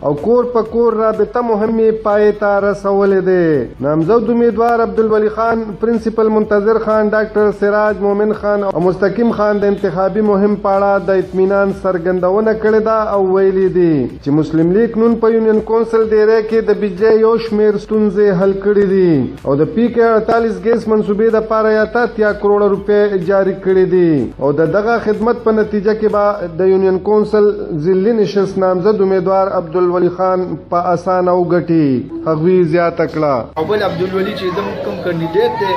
او کور په کور رابطه مهمې پای ته رسولې دی نامزد امیدوار عبدالولي خان پرنسپل منتظر خان ډاکټر سراج مومن خان او مستقیم خان د انتخابي مهم پاړه د اطمینان څرګندونه کړې ده او ویلي دي چې مسلم لیګ نون په یونین کونسل ډیری کې د بجلی یو شمیر ستونزې حل کړې دي او د پی کې اړتالیس ګیس منصوبې د پاره یا تا تیا کروڑ روپے جاری کړي دي او د دغه خدمت په نتیجه کې به د یونین کونسل ضلعي نشست نامزد امیدوار عبدالولی خان په اسانه وګټي هغوی زیاته کړه او بل عبدالولی چې زموږ کوم کاندیدیت دی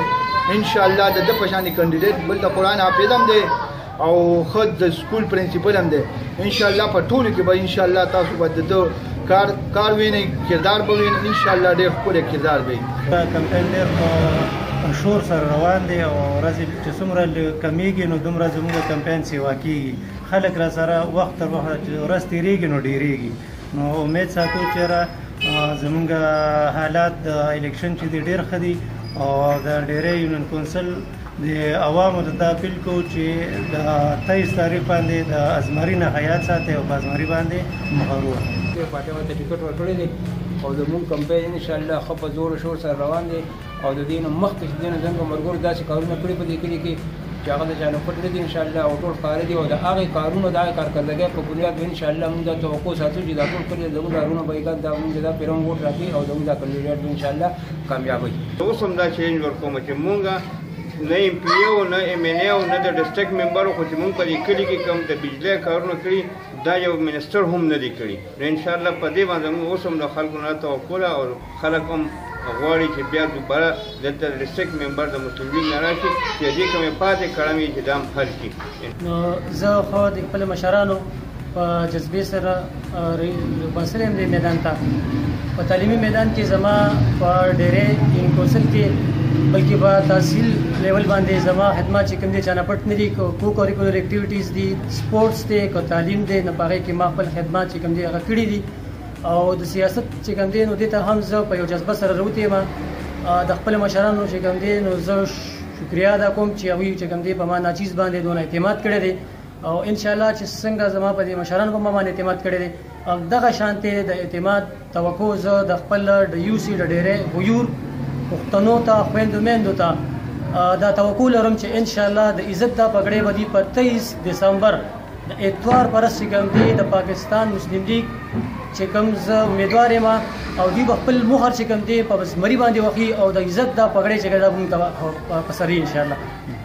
ان شاء الله د د پشانې کاندیدیت بل د قران حافظ هم دی او خود د سکول پرنسپل هم دی ان شاء الله په ټولو کې به ان شاء الله تاسو به د کار کار وینئ کردار به وینئ ان شاء الله ډېر ښکلی کردار به دا کمپاین ډېر په شور سره روان دی او ورځې چې څومره کمیږي نو دومره زموږ کمپاین سیوا کیږي خلک را سره وخت تر وخته چې ورځ تیریږي نو ډیریږي نو امید ساتو چې را زموږ حالات د الیکشن چې ډېر ښه دي او د ډېری یونین کونسل د عوامو ته دا اپیل کوو چې د تیس تاریخ باندې د ازمري نه حیات ساتي او په ازمري باندې مغرور دی پارټي ورته ټیکټ ورکړی دی او زموږ کمپاین ان شاء الله خو په زور او شور سره روان دی او د دین مخکې چې دین زموږ مرګور داسې کارونه کړی په دې کلی کې چې هغه د چانه پټ نه دي ان شاء الله او ټول کار دي او د هغه کارونو د هغه کارکردګۍ په بنیاد ان شاء الله موږ د توقع ساتو چې دا ټول کړی زموږ کارونه به یې دا موږ دا پیرون ووټ راکړي او زموږ دا کاندیدات ان شاء الله کامیاب وي زه اوس هم دا چیلنج ورکوم چې مونږ نه ایم پی او نه ایم این ای او نه د ډیسټریکټ ممبر خو چې مونږ په دې کلي کې کوم د بجلی کارونه کړي دا یو منسټر هم نه دی کړي نو ان شاء الله په دې باندې موږ اوس هم د خلکو نه توقع ده او خلک هم غواړي چې بیا دوباره دلته د ډیسټریکټ ممبر د مسلم لیګ نه راشي چې دې کومې پاتې کړمې چې دا هم حل کړي نو زه خو د خپل مشرانو په جذبې سره بسره دې میدان ته په تعلیمي میدان کې زما په ډېرې ان کوسل کې بلکې په تحصیل لیول باندې زما خدمات چې کوم دي چانه پټ نه دي کو کو کوریکولر اکټیویټیز دي سپورتس دي کو تعلیم دي نه پاره کې ما خپل خدمات چې کوم دي هغه کړی دي او د سیاست چې کوم دي نو د ته هم زه په یو جذبه سره روتې ما د خپل مشرانو چې کوم دي نو زه شکریه ادا کوم چی هغوی چی کوم دی په ما ناچیز باندی دونه اعتماد کړی دی او ان شاء الله چی څنګه زما په دی مشرانو په ما باندی اعتماد کړی دی او دغه شانتی د اعتماد توقع زه د خپل د یو سی د ډیره غیور پښتنو ته خویندو میندو ته دا توقع لرم چی ان شاء الله د عزت دا پګړی به دی په 23 دسمبر د اتوار پر سګندې د پاکستان مسلم لیګ چې کوم زه امیدوار یم او دوی به خپل مهر چې کوم دی په زمري باندې وخی او د عزت دا پګړې چې دا مونږ ته په سري ان شاء الله